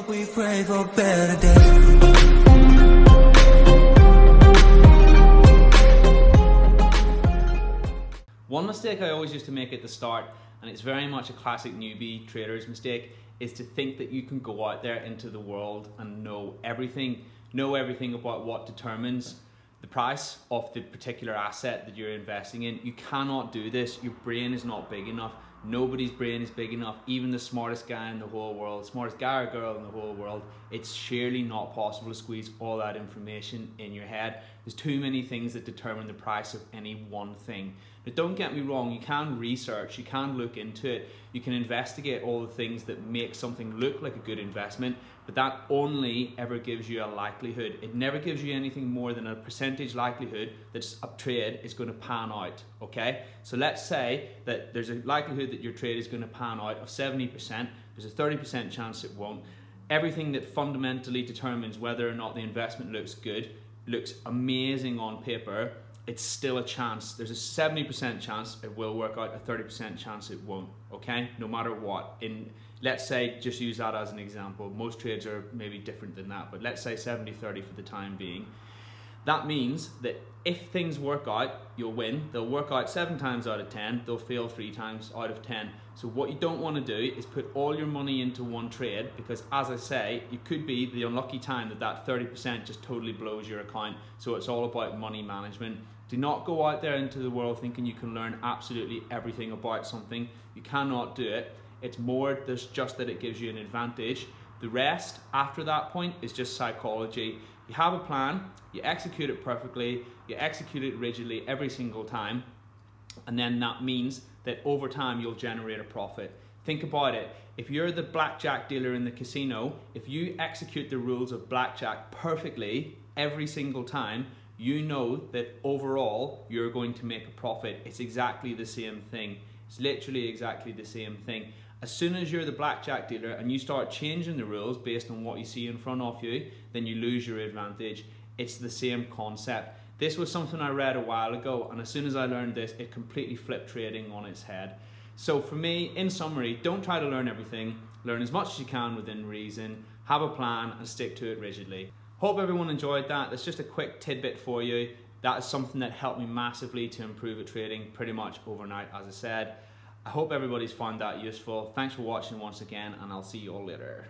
Hope we pray for better days. One mistake I always used to make at the start, and it's very much a classic newbie trader's mistake, is to think that you can go out there into the world and know everything, know everything about what determines the price of the particular asset that you're investing in. You cannot do this. Your brain is not big enough. Nobody's brain is big enough. Even the smartest guy in the whole world, smartest guy or girl in the whole world, it's surely not possible to squeeze all that information in your head. There's too many things that determine the price of any one thing. But don't get me wrong, you can research, you can look into it, you can investigate all the things that make something look like a good investment, but that only ever gives you a likelihood. It never gives you anything more than a percentage likelihood that a trade is going to pan out, okay? So let's say that there's a likelihood that your trade is going to pan out of 70%, there's a 30% chance it won't. Everything that fundamentally determines whether or not the investment looks good, looks amazing on paper, it's still a chance. There's a 70% chance it will work out, a 30% chance it won't, okay? No matter what. In let's say just use that as an example. Most trades are maybe different than that, but let's say 70-30 for the time being. That means that if things work out, you'll win. They'll work out seven times out of 10, they'll fail three times out of 10. So what you don't want to do is put all your money into one trade because as I say, it could be the unlucky time that that 30% just totally blows your account. So it's all about money management. Do not go out there into the world thinking you can learn absolutely everything about something. You cannot do it. It's more just that it gives you an advantage. The rest after that point is just psychology. You have a plan, you execute it perfectly, you execute it rigidly every single time, and then that means that over time you'll generate a profit. Think about it. If you're the blackjack dealer in the casino, if you execute the rules of blackjack perfectly every single time, you know that overall you're going to make a profit. It's exactly the same thing. It's literally exactly the same thing. As soon as you're the blackjack dealer and you start changing the rules based on what you see in front of you, then you lose your advantage. It's the same concept. This was something I read a while ago, and as soon as I learned this, it completely flipped trading on its head. So for me, in summary, don't try to learn everything. Learn as much as you can within reason, have a plan, and stick to it rigidly. Hope everyone enjoyed that. That's just a quick tidbit for you. That is something that helped me massively to improve at trading pretty much overnight, as I said. I hope everybody's found that useful. Thanks for watching once again, and I'll see you all later.